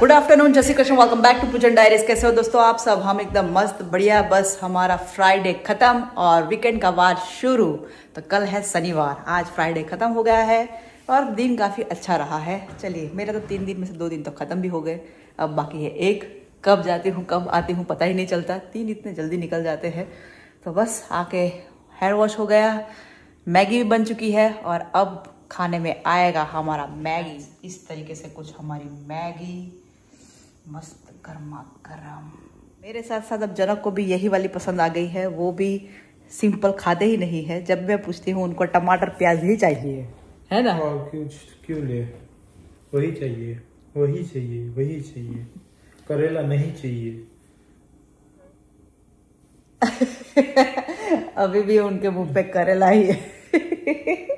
Good afternoon Shri Krishna welcome back to Pujan diaries कैसे हो दोस्तों आप सब? हम एकदम मस्त, बढ़िया। बस हमारा फ्राइडे खत्म और वीकेंड का वार शुरू। तो कल है शनिवार। आज फ्राइडे खत्म हो गया है और दिन काफ़ी अच्छा रहा है। चलिए, मेरा तो तीन दिन में से दो दिन तो ख़त्म भी हो गए। अब बाकी है एक। कब जाती हूँ, कब आती हूँ पता ही नहीं चलता। तीन इतने जल्दी निकल जाते हैं। तो बस आके हेयर वॉश हो गया। मैगी भी बन चुकी है और अब खाने में आएगा हमारा मैगी इस तरीके से कुछ हमारी मैगी मस्त गर्मा गर्म। मेरे साथ साथ अब जनक को भी यही वाली पसंद आ गई है वो भी सिंपल खाते ही नहीं है। जब मैं पूछती हूँ उनको टमाटर प्याज ही चाहिए। है ना? क्यों क्यों ले? वही चाहिए वही चाहिए वही चाहिए। करेला नहीं चाहिए। अभी भी उनके मुँह पे करेला ही है।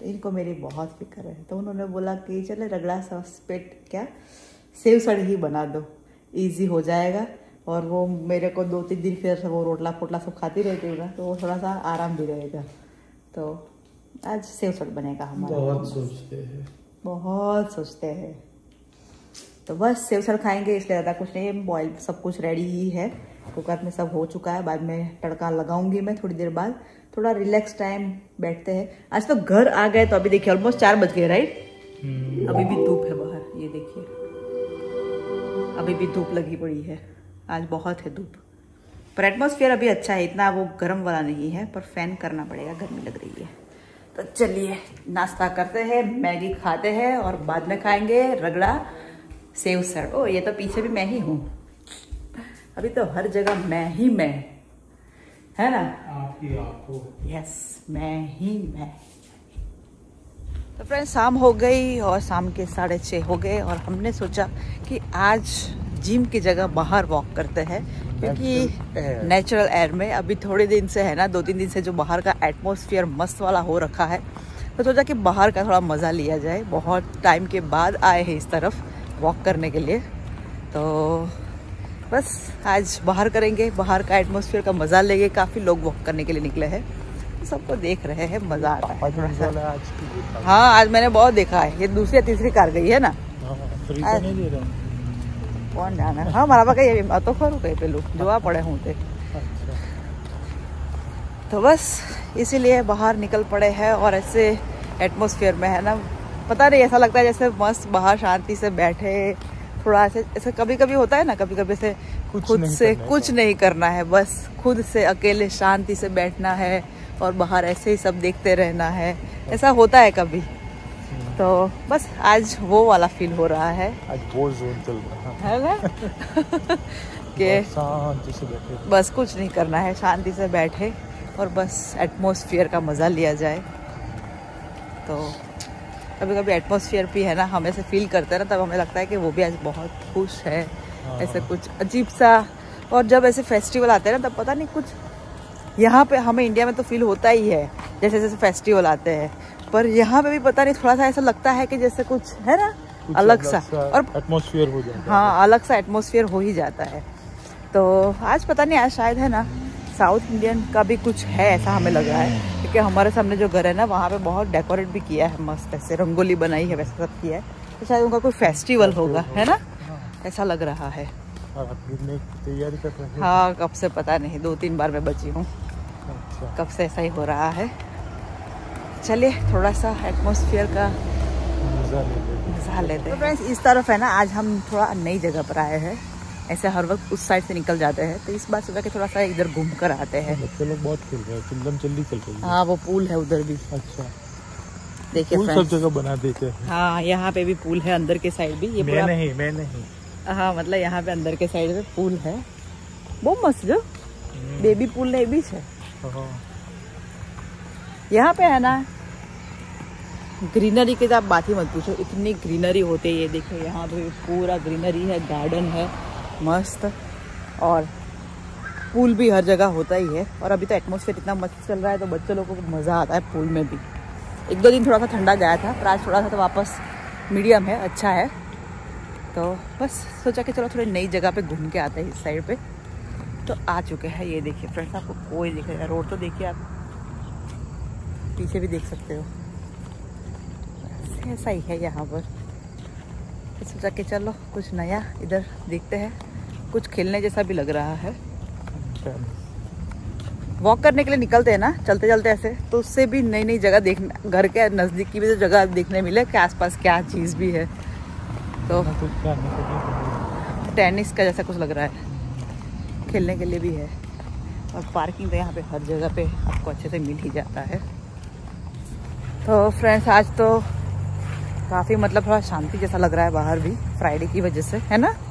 तो इनको मेरी बहुत फ़िक्र है। तो उन्होंने बोला कि चले रगड़ा सा पेट क्या? सेव सड़ ही बना दो। ईजी हो जाएगा। और वो मेरे को दो तीन दिन फिर वो रोटला पोटला सब खाती रहती होगा ना तो वो थोड़ा सा आराम भी रहेगा। तो आज सेव सड़ बनेगा हमारा। बहुत सोचते हैं। बहुत सोचते हैं। तो बस सेव सर खाएँगे इसलिए ज़्यादा कुछ नहीं है बॉयल सब कुछ रेडी ही है। कुकर में सब हो चुका है बाद में तड़का लगाऊँगी मैं थोड़ी देर बाद। थोड़ा रिलैक्स टाइम बैठते हैं। आज तो घर आ गए तो अभी देखिए ऑलमोस्ट चार बज गए राइट अभी भी धूप है बाहर ये देखिए। अभी भी धूप लगी पड़ी है। आज बहुत है धूप। पर एटमोसफियर अभी अच्छा है इतना वो गर्म वाला नहीं है पर फ़ैन करना पड़ेगा गर्मी लग रही है। तो चलिए नाश्ता करते हैं मैगी खाते हैं और बाद में खाएँगे रगड़ा। Save sir. ओ ये तो पीछे भी मैं ही हूँ। अभी तो हर जगह मैं ही मैं। है ना? आप आपको यस मैं। ही मैं। तो फ्रेंड्स शाम हो गई और शाम के साढ़े छः हो गए और हमने सोचा कि आज जिम की जगह बाहर वॉक करते हैं क्योंकि नेचुरल एयर में अभी थोड़े दिन से है ना दो तीन दिन से जो बाहर का एटमॉस्फेयर मस्त वाला हो रखा है तो सोचा कि बाहर का थोड़ा मज़ा लिया जाए। बहुत टाइम के बाद आए हैं इस तरफ़। वॉक करने के लिए। तो बस आज बाहर करेंगे। बाहर का एटमोसफियर का मज़ा लेंगे। काफ़ी लोग वॉक करने के लिए निकले हैं। सबको देख रहे हैं। मज़ा आ रहा है आज हाँ। आज मैंने बहुत देखा है। ये दूसरी या तीसरी कार गई है ना? कौन जाना? हाँ मारा बाका ये तो खरू कहीं जो आ पड़े हूँ तो बस इसीलिए बाहर निकल पड़े हैं और ऐसे एटमोसफियर में है ना पता नहीं ऐसा लगता है जैसे मस्त बाहर शांति से बैठे। थोड़ा ऐसे ऐसे कभी कभी होता है ना कभी कभी से कुछ खुद से कुछ नहीं करना है बस खुद से अकेले शांति से बैठना है और बाहर ऐसे ही सब देखते रहना है। ऐसा होता है कभी। तो बस आज वो वाला फील हो रहा है। आज वो जोन चल रहा है। है ना? कि शांति से बैठे। बस कुछ नहीं करना है शांति से बैठे और बस एटमोसफियर का मज़ा लिया जाए। तो कभी कभी एटमॉस्फेयर भी है ना हम ऐसे फील करते हैं ना तब हमें लगता है कि वो भी आज बहुत खुश है। ऐसे कुछ अजीब सा। और जब ऐसे फेस्टिवल आते हैं ना तब पता नहीं कुछ यहाँ पे हमें इंडिया में तो फील होता ही है जैसे जैसे फेस्टिवल आते हैं। पर यहाँ पे भी पता नहीं थोड़ा सा ऐसा लगता है कि जैसे कुछ है ना कुछ अलग अलग सा। और एटमोसफियर हो जाता है हाँ। अलग सा एटमोसफियर हो ही जाता है। तो आज पता नहीं आज शायद है ना साउथ इंडियन का भी कुछ है ऐसा हमें लग रहा है। क्योंकि हमारे सामने जो घर है ना वहाँ पे बहुत डेकोरेट भी किया है मस्त ऐसे रंगोली बनाई है वैसे सब किया है। तो शायद उनका कोई फेस्टिवल होगा है ना? ऐसा लग रहा है। तैयारी कर रहे हैं। हाँ कब से पता नहीं दो तीन बार मैं बची हूँ। अच्छा। कब से ऐसा ही हो रहा है। चलिए थोड़ा सा एटमोसफियर का मज़ा लेते हैं। फ्रेंड्स इस तरफ़ है ना आज हम थोड़ा नई जगह पर आए हैं। ऐसे हर वक्त उस साइड से निकल जाते हैं। तो इस बार सोचा कि थोड़ा सा इधर घूम कर आते हैं। बच्चे लोग बहुत खेल रहे हैं चिल्ली चल रही है। हाँ वो पूल है उधर भी। अच्छा। देखिए सब जगह बना देते हैं। हाँ यहाँ पे भी पूल है अंदर के साइड भी। ये मैं नहीं मैं नहीं। हाँ मतलब यहाँ पे अंदर के साइड में पूल है। बहुत मस्त जो बेबी पूल नहीं बीच है। हाँ। यहाँ पे है ना ग्रीनरी की तो आप बात ही मत पूछो। इतनी ग्रीनरी होती है ये देखो यहाँ पे पूरा ग्रीनरी है गार्डन है। मस्त और पूल भी हर जगह होता ही है। और अभी तो एटमोसफेयर इतना मस्त चल रहा है तो बच्चे लोगों को मज़ा आता है पूल में भी। एक दो दिन थोड़ा सा ठंडा गया था, पर आज थोड़ा सा तो वापस मीडियम है अच्छा है। तो बस सोचा कि चलो थोड़ी नई जगह पे घूम के आते हैं इस साइड पे। तो आ चुके हैं, ये देखिए फ्रेंड्स आपको कोई दिख रहा रोड तो देखिए आप। पीछे भी देख सकते हो। ऐसा ही है यहाँ पर। तो सोचा कि चलो कुछ नया इधर देखते हैं। कुछ खेलने जैसा भी लग रहा है। वॉक करने के लिए निकलते हैं ना चलते चलते ऐसे तो उससे भी नई नई जगह देखने घर के नज़दीक की भी तो जगह देखने मिले कि आसपास क्या चीज़ भी है। तो के लिए? टेनिस का जैसा कुछ लग रहा है। खेलने के लिए भी है। और पार्किंग तो यहाँ पे हर जगह पे आपको अच्छे से मिल ही जाता है। तो फ्रेंड्स आज तो काफ़ी मतलब थोड़ा शांति जैसा लग रहा है बाहर भी फ्राइडे की वजह से है ना? हाँ।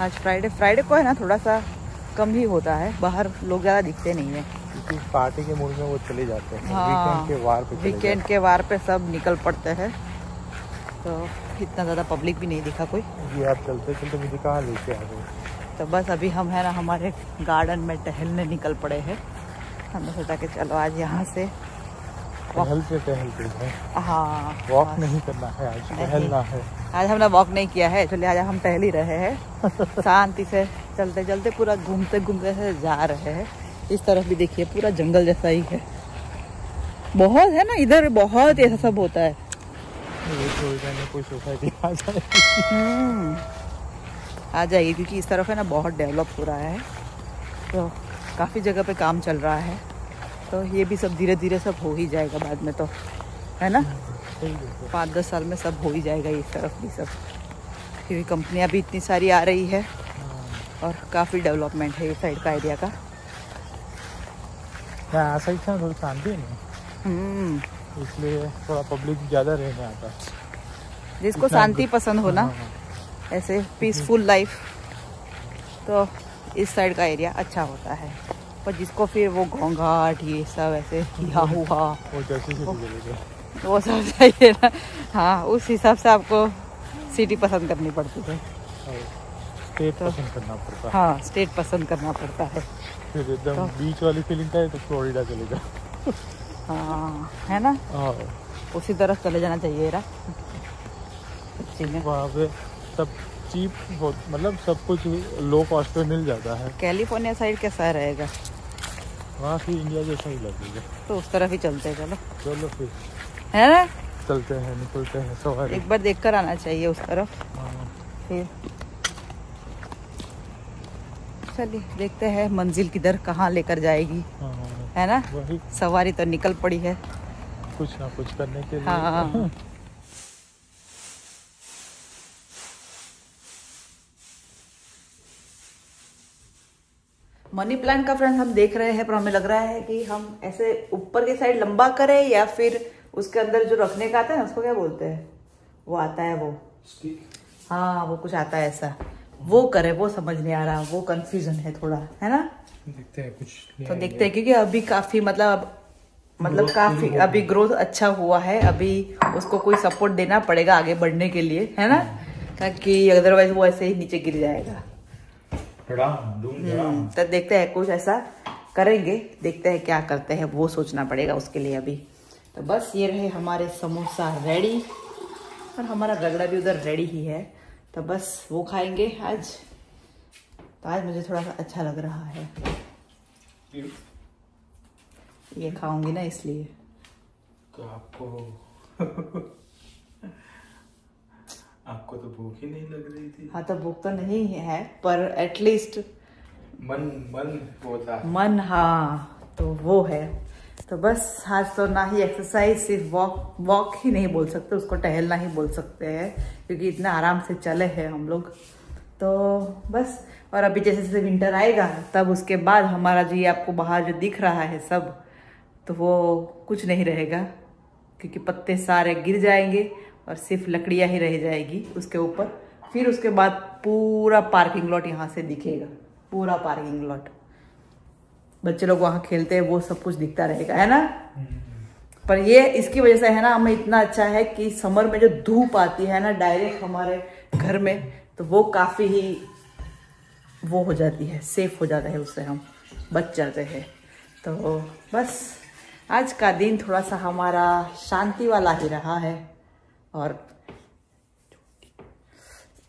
आज फ्राइडे फ्राइडे को है ना थोड़ा सा कम ही होता है। बाहर लोग ज़्यादा दिखते नहीं है। क्योंकि पार्टी के मूड में वो चले जाते हैं। हाँ। वीकेंड के वार पे वीकेंड के वार पे सब निकल पड़ते हैं। तो इतना ज़्यादा पब्लिक भी नहीं दिखा कोई। ये आप चलते चलते मुझे कहाँ लेके आ गए? तो बस अभी हम है ना हमारे गार्डन में टहलने निकल पड़े हैं। हमने सोचा कि चलो आज यहाँ से टहलते टहलते हैं। हाँ वॉक नहीं करना है आज टहलना है। आज हमने वॉक नहीं किया है चलिए आज हम टहल ही रहे हैं। शांति से चलते चलते पूरा घूमते घूमते से जा रहे हैं। इस तरफ़ भी देखिए पूरा जंगल जैसा ही है। बहुत है ना इधर बहुत ऐसा सब होता है। आ हम्म, आ जाइए क्योंकि इस तरफ़ है ना बहुत डेवलप हो रहा है। तो काफ़ी जगह पे काम चल रहा है। तो ये भी सब धीरे धीरे सब हो ही जाएगा बाद में तो। है ना? पाँच दस साल में सब हो ही जाएगा इस तरफ़ भी सब। क्योंकि कंपनियाँ भी इतनी सारी आ रही है और काफ़ी डेवलपमेंट है इस साइड का एरिया का। ही था थोड़ी शांति है। हम्म, इसलिए थोड़ा पब्लिक ज़्यादा रहने आता है जिसको शांति पसंद हो ना हाँ, ऐसे पीसफुल लाइफ तो इस साइड का एरिया अच्छा होता है। पर जिसको फिर वो घोंघाट ये सब ऐसे हिया हुआ वो वो सब चाहिए ना। हाँ उस हिसाब से आपको सिटी पसंद करनी पड़ती है। स्टेट तो- पसंद करना पड़ता है। हाँ स्टेट पसंद करना पड़ता है। एकदम तो- बीच वाली फीलिंग का है तो फ्लोरिडा चले जाओ। हाँ है ना? हाँ। उसी तरफ़ चले जाना चाहिए रा वहाँ पे सब चीप मतलब सब कुछ लो कॉस्ट पे मिल जाता है। कैलिफ़ोर्निया साइड कैसा रहेगा? वहाँ फिर इंडिया जैसा ही लगेगा। तो उस तरफ़ ही चलते चलो। चलो फिर। है ना? चलते हैं निकलते हैं सवारी। एक बार देख कर आना चाहिए उस तरफ़। हाँ, फिर। चलिए देखते हैं मंजिल किधर कहाँ लेकर जाएगी। हाँ, है ना? सवारी तो निकल पड़ी है। कुछ ना कुछ करने के लिए। हाँ। मनी प्लांट का फ्रेंड हम देख रहे हैं पर हमें लग रहा है कि हम ऐसे ऊपर की साइड लंबा करें या फिर उसके अंदर जो रखने का आता है ना उसको क्या बोलते हैं? वो आता है वो। हाँ वो कुछ आता है ऐसा। वो करे वो समझ नहीं आ रहा वो कंफ्यूजन है थोड़ा है ना? देखते हैं कुछ तो देखते हैं क्योंकि अभी काफ़ी मतलब मतलब काफ़ी अभी ग्रोथ अच्छा हुआ है अभी उसको कोई सपोर्ट देना पड़ेगा आगे बढ़ने के लिए है ना? ताकि अदरवाइज़ वो ऐसे ही नीचे गिर जाएगा। हम्म, तो देखते हैं कुछ ऐसा करेंगे देखते हैं क्या करते हैं वो सोचना पड़ेगा उसके लिए अभी। तो बस ये रहे हमारे समोसा रेडी और हमारा रगड़ा भी उधर रेडी ही है। तो बस वो खाएँगे आज। तो आज मुझे थोड़ा सा अच्छा लग रहा है। ये खाऊँगी ना इसलिए। तो आपको आपको तो भूख ही नहीं लग रही थी। हाँ तो भूख तो नहीं है पर एटलीस्ट मन मन होता। मन हाँ तो वो है। तो बस आज तो ना ही एक्सरसाइज सिर्फ़ वॉक वॉक ही नहीं बोल सकते, उसको टहलना ही बोल सकते हैं, क्योंकि इतना आराम से चले हैं हम लोग। तो बस, और अभी जैसे जैसे विंटर आएगा, तब उसके बाद हमारा जो ये आपको बाहर जो दिख रहा है सब तो वो कुछ नहीं रहेगा, क्योंकि पत्ते सारे गिर जाएँगे और सिर्फ़ लकड़ियाँ ही रह जाएगी उसके ऊपर। फिर उसके बाद पूरा पार्किंग लॉट यहाँ से दिखेगा, पूरा पार्किंग लॉट बच्चे लोग वहाँ खेलते हैं वो सब कुछ दिखता रहेगा है ना? पर ये इसकी वजह से है ना हमें इतना अच्छा है कि समर में जो धूप आती है ना डायरेक्ट हमारे घर में तो वो काफ़ी ही वो हो जाती है सेफ़ हो जाता है उससे हम बच जाते हैं। तो बस आज का दिन थोड़ा सा हमारा शांति वाला ही रहा है और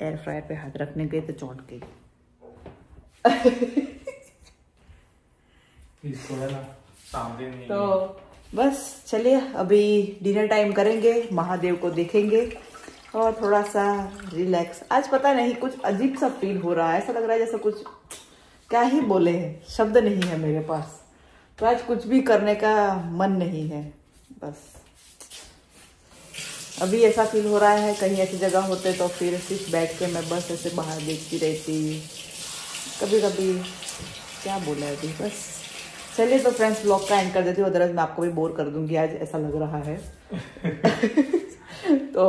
एयर फ्रायर पे हाथ रखने गए तो चौंट गई। इसको है ना? सामने नहीं तो बस चलिए अभी डिनर टाइम करेंगे महादेव को देखेंगे और थोड़ा सा रिलैक्स आज पता नहीं कुछ अजीब सा फील हो रहा है। ऐसा लग रहा है जैसे कुछ क्या ही बोले हैं शब्द नहीं है मेरे पास। तो आज कुछ भी करने का मन नहीं है बस। अभी ऐसा फील हो रहा है कहीं ऐसी जगह होते तो फिर सिर्फ़ बैठ के मैं बस ऐसे बाहर देखती रहती। कभी कभी क्या बोला अभी बस। चलिए तो फ्रेंड्स ब्लॉग का एंड कर देती हूँ। अदरवाइज़ मैं आपको भी बोर कर दूँगी। आज ऐसा लग रहा है। तो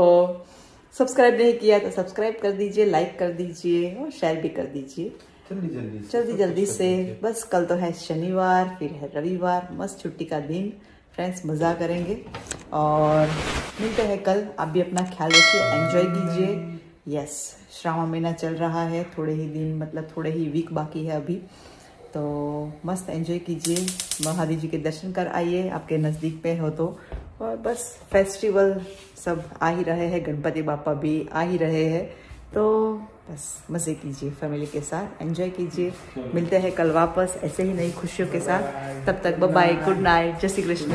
सब्सक्राइब नहीं किया तो सब्सक्राइब कर दीजिए लाइक कर दीजिए और शेयर भी कर दीजिए। जल्दी जल्दी जल्दी जल्दी से। बस कल तो है शनिवार फिर है रविवार। मस्त छुट्टी का दिन। फ्रेंड्स मज़ा करेंगे। और मिलते हैं कल। आप भी अपना ख्याल रखिए एंजॉय कीजिए। यस श्रावण महीना चल रहा है। थोड़े ही दिन मतलब थोड़े ही वीक बाकी है अभी। तो मस्त एंजॉय कीजिए। महादेव जी के दर्शन कर आइए। आपके नज़दीक पे हो तो। और बस फेस्टिवल सब आ ही रहे हैं। गणपति बापा भी आ ही रहे हैं। तो बस मज़े कीजिए फैमिली के साथ। एंजॉय कीजिए। मिलते हैं कल वापस ऐसे ही नई खुशियों के साथ। तब तक बाय गुड नाइट जय श्री कृष्ण।